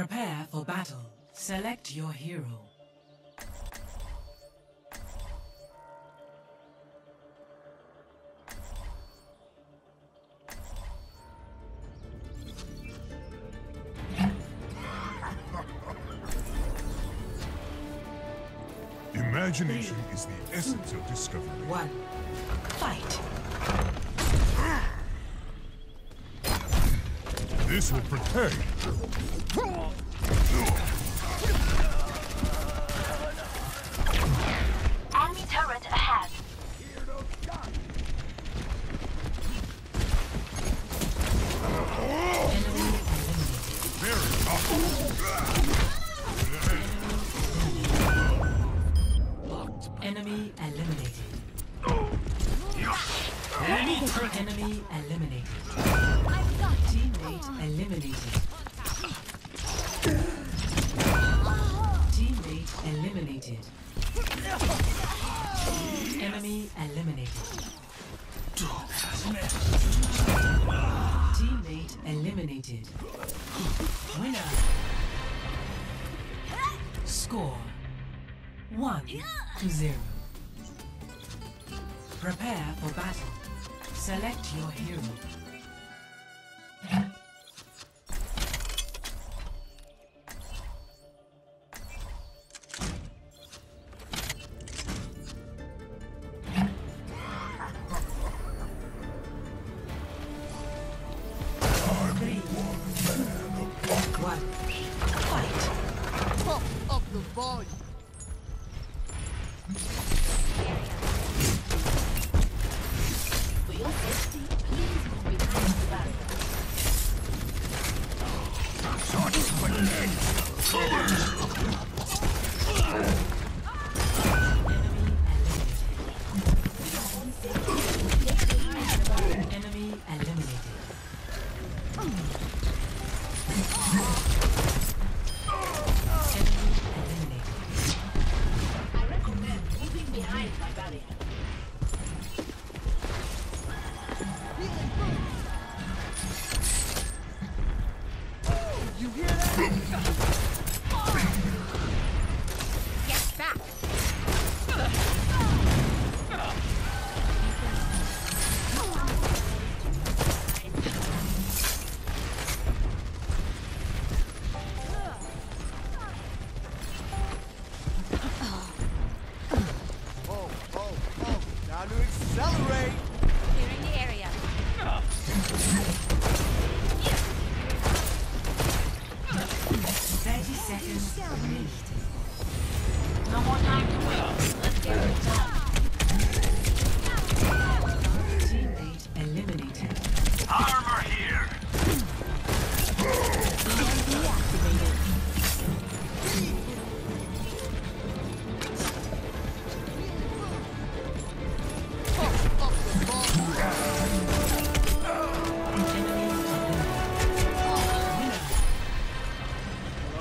Prepare for battle. Select your hero. Imagination is the essence of discovery. One. Fight. This will protect. Enemy turret ahead. Enemy eliminated. Enemy eliminated. Eliminated. Teammate eliminated. Enemy eliminated. Teammate eliminated. Winner. Score one to zero. Prepare for battle. Select your hero. One, fight! Top of the volume. あっ!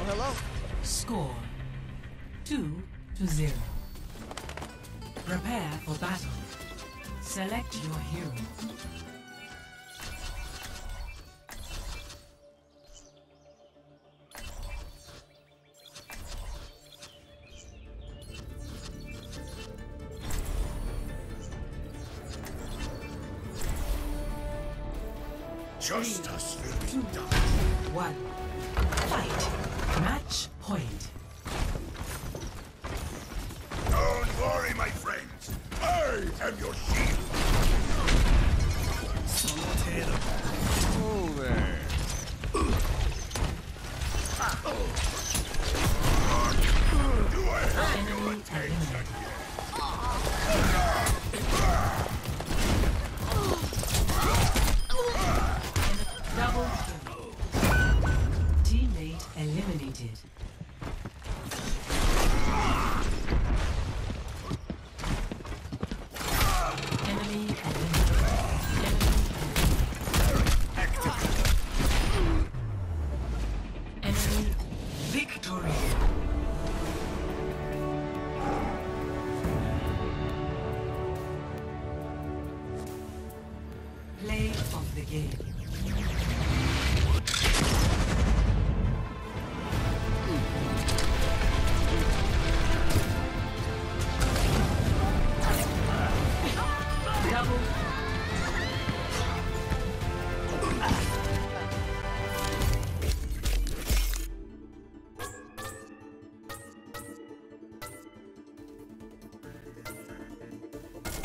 Hello, hello. Score two to zero. Prepare for battle. Select your hero. Justice will be done. One. Fight. Match point. Don't worry, my friends. I am your shield. Oh there. Do I have your attention? Double. Enemy victory. Play of the game.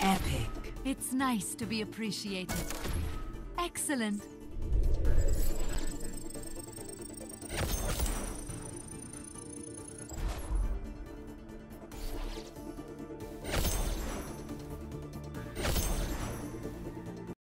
Epic. It's nice to be appreciated. Excellent.